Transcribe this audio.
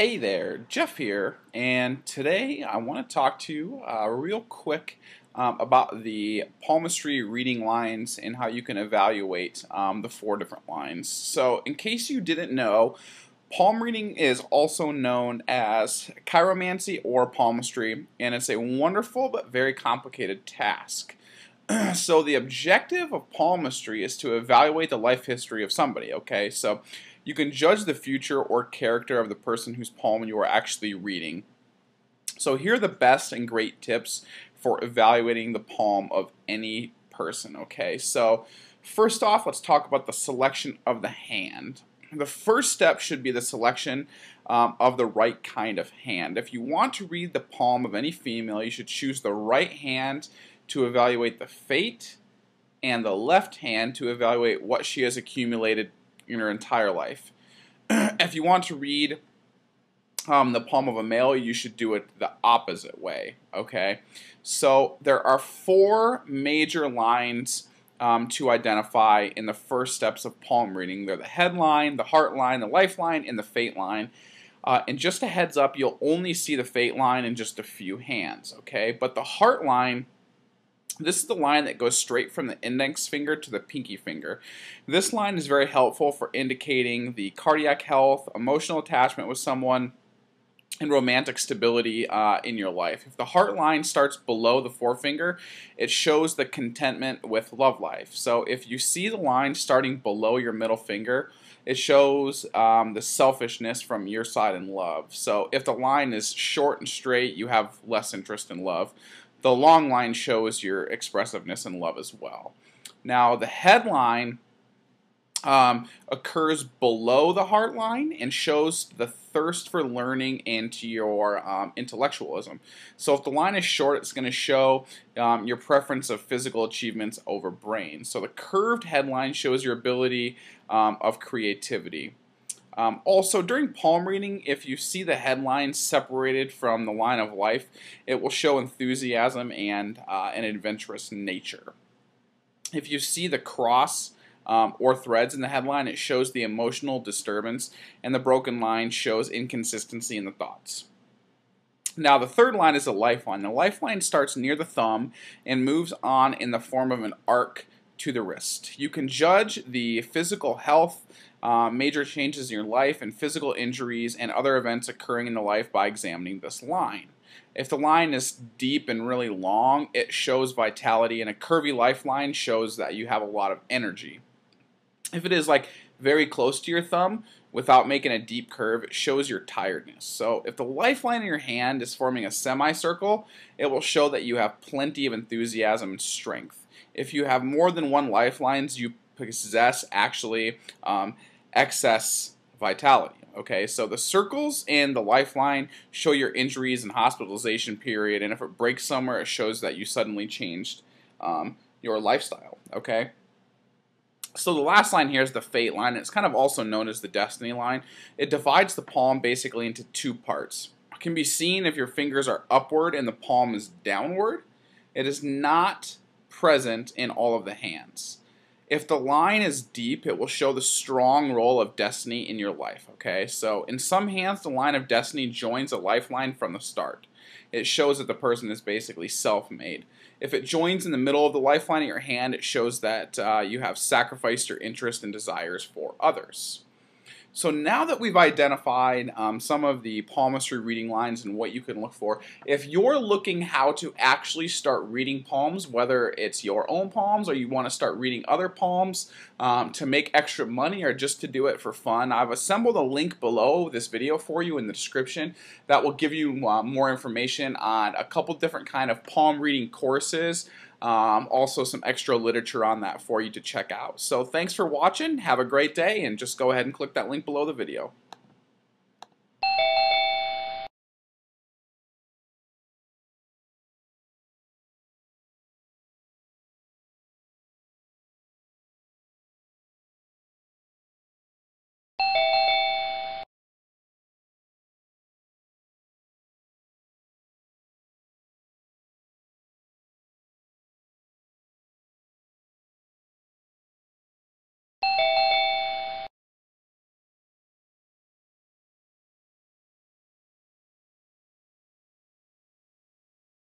Hey there, Jeff here, and today I want to talk to you uh, real quick um, about the palmistry reading lines and how you can evaluate um, the four different lines. So, in case you didn't know, palm reading is also known as chiromancy or palmistry, and it's a wonderful but very complicated task. so, the objective of palmistry is to evaluate the life history of somebody, okay? So, you can judge the future or character of the person whose palm you are actually reading. So here are the best and great tips for evaluating the palm of any person, okay? So first off, let's talk about the selection of the hand. The first step should be the selection um, of the right kind of hand. If you want to read the palm of any female, you should choose the right hand to evaluate the fate and the left hand to evaluate what she has accumulated in her entire life. if you want to read um, the palm of a male, you should do it the opposite way. Okay, so there are four major lines um, to identify in the first steps of palm reading. They're the headline, the heart line, the lifeline, and the fate line. Uh, and just a heads up, you'll only see the fate line in just a few hands. Okay, but the heart line this is the line that goes straight from the index finger to the pinky finger. This line is very helpful for indicating the cardiac health, emotional attachment with someone, and romantic stability uh, in your life. If the heart line starts below the forefinger, it shows the contentment with love life. So if you see the line starting below your middle finger, it shows um, the selfishness from your side in love. So if the line is short and straight, you have less interest in love. The long line shows your expressiveness and love as well. Now, the headline um, occurs below the heart line and shows the thirst for learning and your um, intellectualism. So if the line is short, it's going to show um, your preference of physical achievements over brain. So the curved headline shows your ability um, of creativity. Um, also, during palm reading, if you see the headline separated from the line of life, it will show enthusiasm and uh, an adventurous nature. If you see the cross um, or threads in the headline, it shows the emotional disturbance, and the broken line shows inconsistency in the thoughts. Now, the third line is a lifeline. The lifeline starts near the thumb and moves on in the form of an arc to the wrist. You can judge the physical health, uh, major changes in your life, and physical injuries and other events occurring in the life by examining this line. If the line is deep and really long, it shows vitality, and a curvy lifeline shows that you have a lot of energy. If it is like very close to your thumb, without making a deep curve, it shows your tiredness. So if the lifeline in your hand is forming a semicircle, it will show that you have plenty of enthusiasm and strength. If you have more than one lifelines, you possess actually um, excess vitality. Okay, so the circles and the lifeline show your injuries and hospitalization period, and if it breaks somewhere, it shows that you suddenly changed um, your lifestyle. Okay. So the last line here is the fate line. It's kind of also known as the destiny line. It divides the palm basically into two parts. It can be seen if your fingers are upward and the palm is downward. It is not present in all of the hands. If the line is deep, it will show the strong role of destiny in your life, okay? So in some hands, the line of destiny joins a lifeline from the start. It shows that the person is basically self-made. If it joins in the middle of the lifeline of your hand, it shows that uh, you have sacrificed your interest and desires for others. So now that we've identified um, some of the palmistry reading lines and what you can look for, if you're looking how to actually start reading palms, whether it's your own palms or you want to start reading other palms um, to make extra money or just to do it for fun, I've assembled a link below this video for you in the description that will give you uh, more information on a couple different kind of palm reading courses um, also, some extra literature on that for you to check out. So thanks for watching. Have a great day, and just go ahead and click that link below the video.